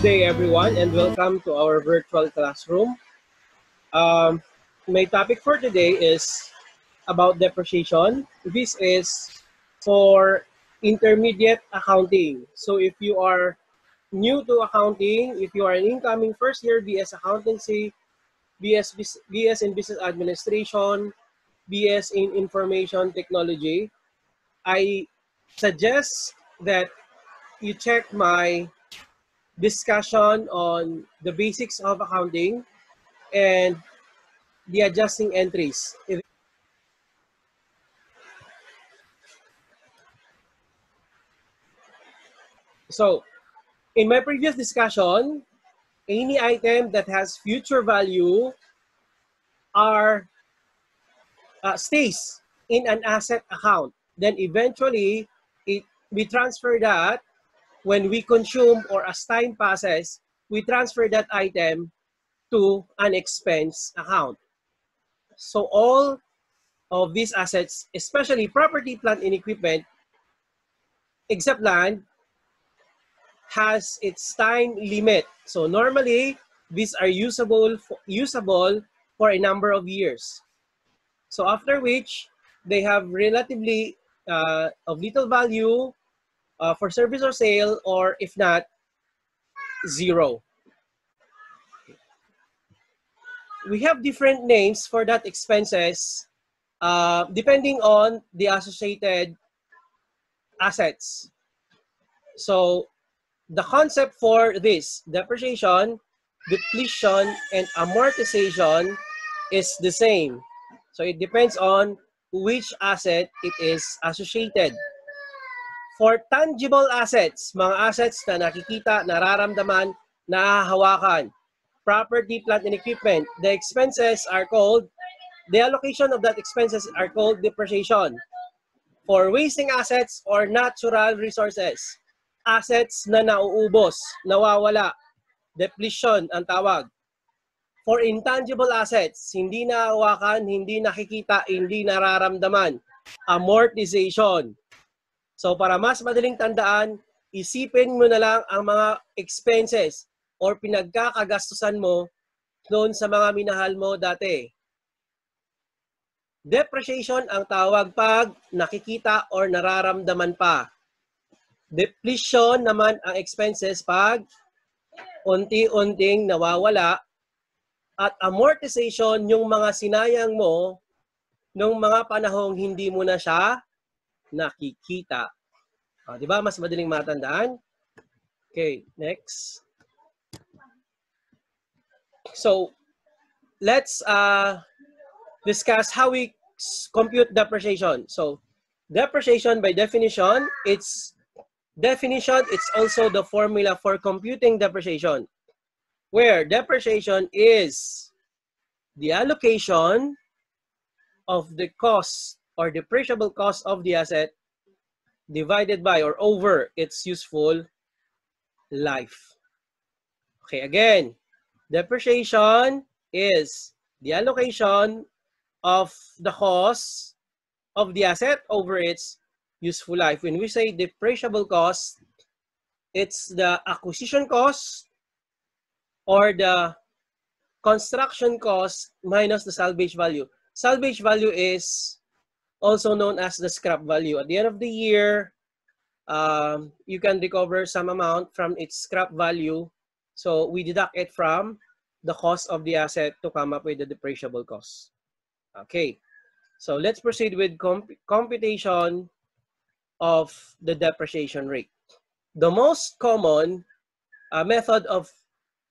Good day, everyone, and welcome to our virtual classroom. Um, my topic for today is about depreciation. This is for intermediate accounting. So if you are new to accounting, if you are an incoming first year BS accountancy, BS, BS in business administration, BS in information technology, I suggest that you check my discussion on the basics of accounting and the adjusting entries. So, in my previous discussion, any item that has future value are uh, stays in an asset account. Then eventually, it we transfer that when we consume or as time passes, we transfer that item to an expense account. So all of these assets, especially property, plant, and equipment, except land, has its time limit. So normally, these are usable for, usable for a number of years. So after which, they have relatively uh, of little value uh, for service or sale, or if not, zero. We have different names for that expenses uh, depending on the associated assets. So the concept for this depreciation, depletion, and amortization is the same. So it depends on which asset it is associated. For tangible assets, mga assets na nakikita, nararamdaman, nahahawakan, property, plant, and equipment, the expenses are called, the allocation of that expenses are called depreciation. For wasting assets or natural resources, assets na nauubos, nawawala, depletion ang tawag. For intangible assets, hindi nahawakan, hindi nakikita, hindi nararamdaman, amortization. So para mas madaling tandaan, isipin mo na lang ang mga expenses or pinagkakagastusan mo doon sa mga minahal mo dati. Depreciation ang tawag pag nakikita or nararamdaman pa. Depletion naman ang expenses pag unti-unting nawawala at amortization yung mga sinayang mo nung mga panahong hindi mo na siya nakikita. Uh, di ba? Mas madaling matandaan. Okay, next. So, let's uh, discuss how we compute depreciation. So, depreciation by definition, it's definition, it's also the formula for computing depreciation. Where depreciation is the allocation of the cost or depreciable cost of the asset divided by or over its useful life. Okay, again, depreciation is the allocation of the cost of the asset over its useful life. When we say depreciable cost, it's the acquisition cost or the construction cost minus the salvage value. Salvage value is also known as the scrap value. At the end of the year, um, you can recover some amount from its scrap value. So we deduct it from the cost of the asset to come up with the depreciable cost. Okay, so let's proceed with comp computation of the depreciation rate. The most common uh, method of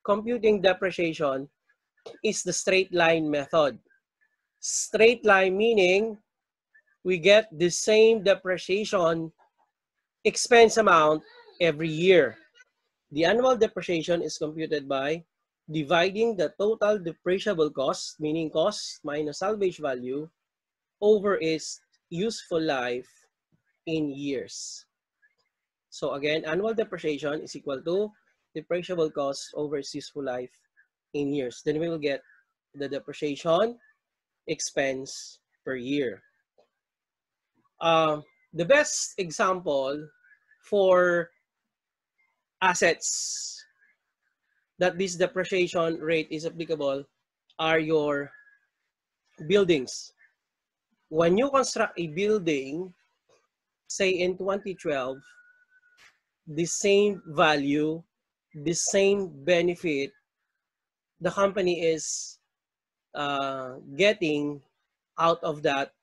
computing depreciation is the straight line method. Straight line meaning we get the same depreciation expense amount every year. The annual depreciation is computed by dividing the total depreciable cost, meaning cost minus salvage value, over its useful life in years. So again, annual depreciation is equal to depreciable cost over its useful life in years. Then we will get the depreciation expense per year. Uh, the best example for assets that this depreciation rate is applicable are your buildings. When you construct a building, say in 2012, the same value, the same benefit, the company is uh, getting out of that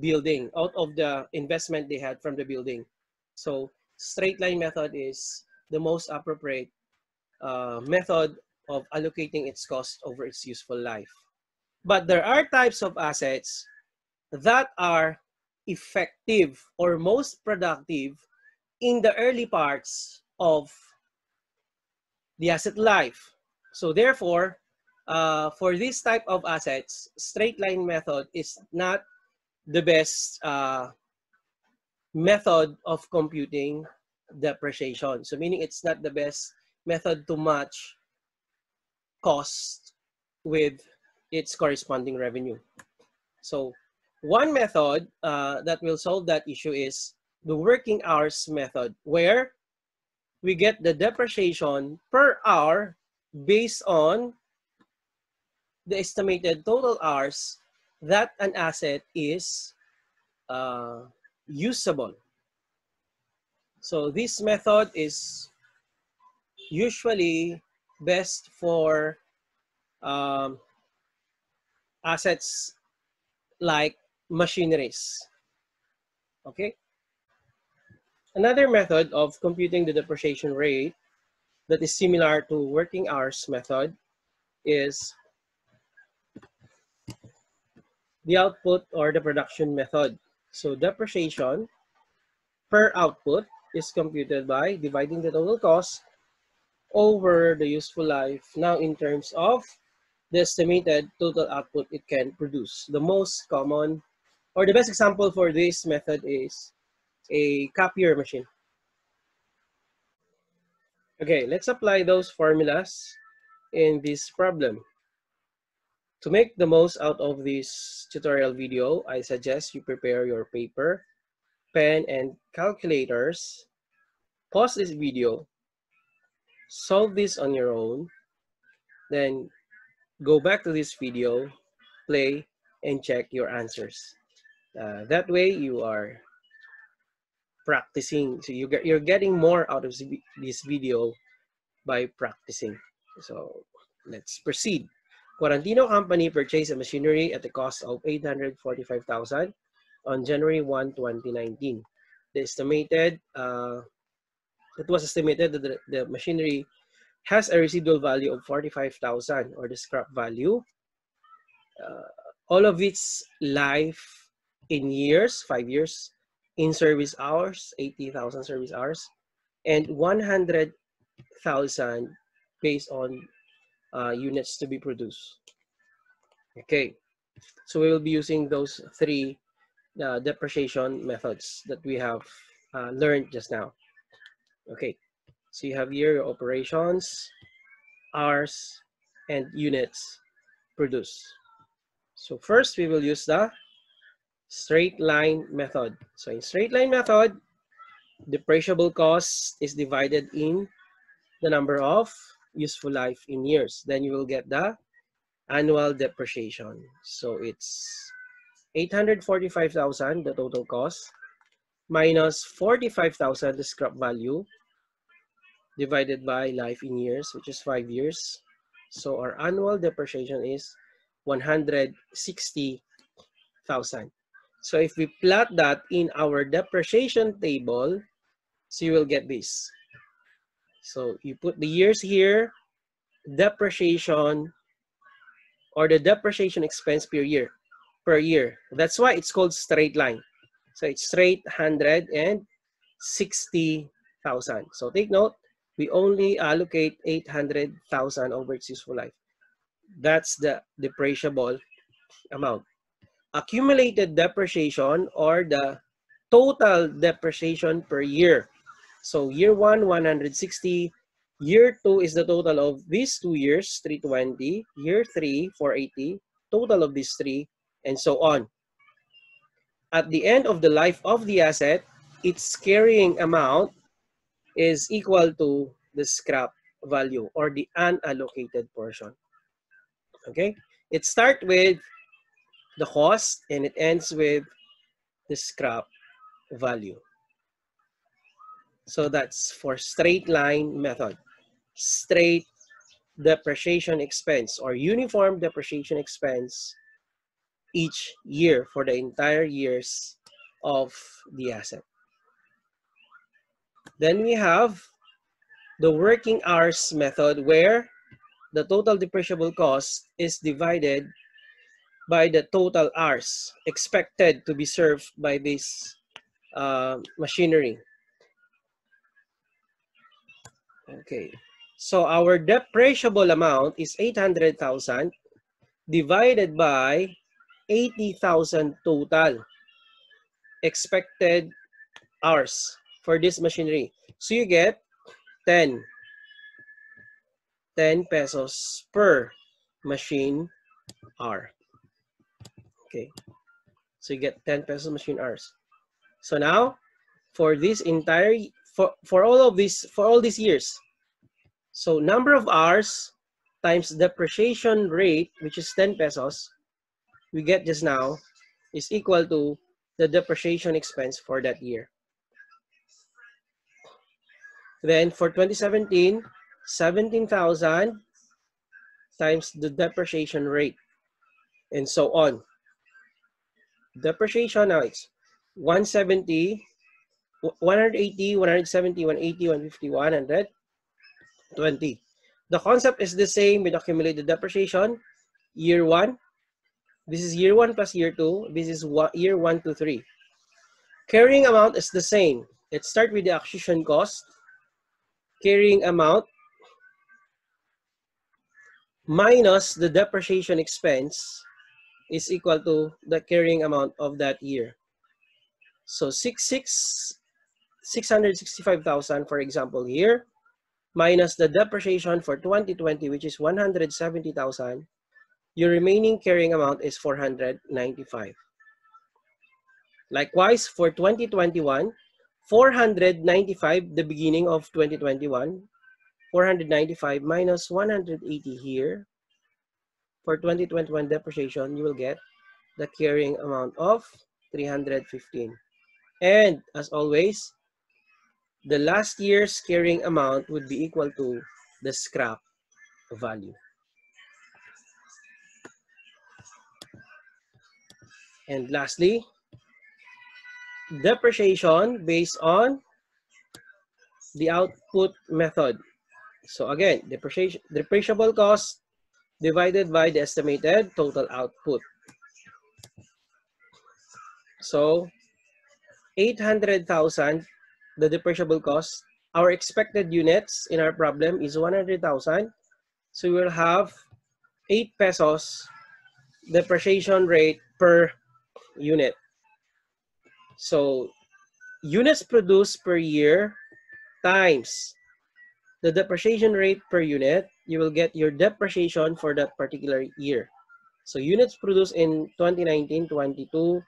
building, out of the investment they had from the building. So straight line method is the most appropriate uh, method of allocating its cost over its useful life. But there are types of assets that are effective or most productive in the early parts of the asset life. So therefore, uh, for this type of assets, straight line method is not the best uh, method of computing depreciation. So meaning it's not the best method to match cost with its corresponding revenue. So one method uh, that will solve that issue is the working hours method, where we get the depreciation per hour based on the estimated total hours that an asset is uh, usable. So this method is usually best for um, assets like machineries. Okay. Another method of computing the depreciation rate that is similar to working hours method is the output or the production method. So depreciation per output is computed by dividing the total cost over the useful life now in terms of the estimated total output it can produce. The most common or the best example for this method is a copier machine. Okay, let's apply those formulas in this problem. To make the most out of this tutorial video, I suggest you prepare your paper, pen, and calculators. Pause this video, solve this on your own, then go back to this video, play, and check your answers. Uh, that way you are practicing. So you get, you're getting more out of this video by practicing. So let's proceed. Quarantino Company purchased a machinery at the cost of 845,000 on January 1, 2019. The estimated, uh, it was estimated that the, the machinery has a residual value of 45,000 or the scrap value. Uh, all of its life in years, five years, in service hours, 80,000 service hours, and 100,000 based on uh, units to be produced. Okay, so we will be using those three uh, depreciation methods that we have uh, learned just now. Okay, so you have here your operations, hours, and units produced. So first we will use the straight line method. So in straight line method, depreciable cost is divided in the number of useful life in years. Then you will get the annual depreciation. So it's 845,000, the total cost, minus 45,000, the scrap value, divided by life in years, which is five years. So our annual depreciation is 160,000. So if we plot that in our depreciation table, so you will get this. So you put the years here, depreciation, or the depreciation expense per year. Per year. That's why it's called straight line. So it's straight 160,000. So take note, we only allocate 800,000 over its useful life. That's the depreciable amount. Accumulated depreciation or the total depreciation per year. So year one, 160. Year two is the total of these two years, 320. Year three, 480. Total of these three, and so on. At the end of the life of the asset, its carrying amount is equal to the scrap value or the unallocated portion. Okay? It starts with the cost and it ends with the scrap value. So that's for straight line method. Straight depreciation expense or uniform depreciation expense each year for the entire years of the asset. Then we have the working hours method where the total depreciable cost is divided by the total hours expected to be served by this uh, machinery. Okay, so our depreciable amount is 800,000 divided by 80,000 total expected hours for this machinery. So you get 10. 10 pesos per machine hour. Okay. So you get 10 pesos machine hours. So now, for this entire, for, for all of this, for all these years, so number of hours times depreciation rate, which is 10 pesos, we get just now, is equal to the depreciation expense for that year. Then for 2017, 17,000 times the depreciation rate and so on. Depreciation now it's 170, 180, 170, 180, 150, 120. The concept is the same with accumulated depreciation. Year one, this is year one plus year two. This is year one to three. Carrying amount is the same. Let's start with the acquisition cost. Carrying amount minus the depreciation expense is equal to the carrying amount of that year. So 6, 665,000, for example, here, minus the depreciation for 2020, which is 170,000, your remaining carrying amount is 495. Likewise, for 2021, 495, the beginning of 2021, 495 minus 180 here, for 2021 depreciation, you will get the carrying amount of 315. And as always, the last year's carrying amount would be equal to the scrap value. And lastly, depreciation based on the output method. So again, depreciation, depreciable cost divided by the estimated total output. So 800,000, the depreciable cost. Our expected units in our problem is 100,000. So we will have 8 pesos depreciation rate per unit. So units produced per year times the depreciation rate per unit, you will get your depreciation for that particular year. So units produced in 2019-22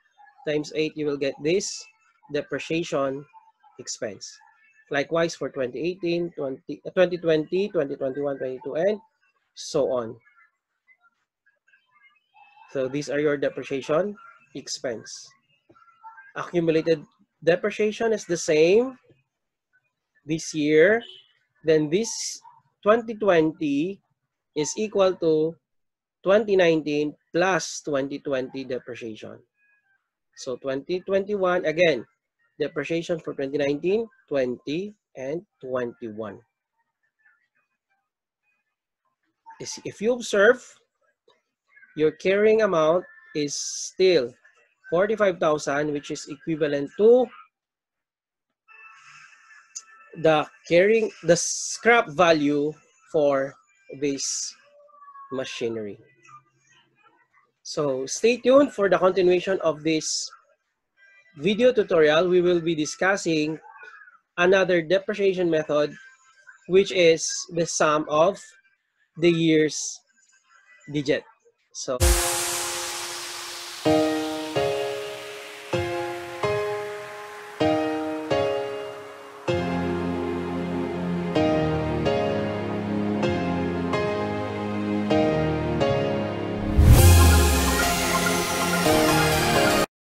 times 8, you will get this depreciation expense. Likewise for 2018, 20, 2020, uh, 2021, 22, and so on. So these are your depreciation expense. Accumulated depreciation is the same this year then this 2020 is equal to 2019 plus 2020 depreciation. So 2021, again, depreciation for 2019, 20, and 21. If you observe, your carrying amount is still 45,000, which is equivalent to the carrying the scrap value for this machinery. So stay tuned for the continuation of this video tutorial. We will be discussing another depreciation method, which is the sum of the year's digit. So.